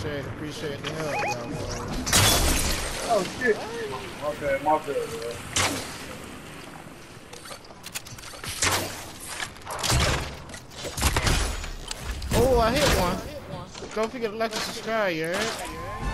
Appreciate appreciate the help, y'all boys. Oh shit. My bad, my bad, bro. Oh, I hit one. Don't forget to like and subscribe, you heard?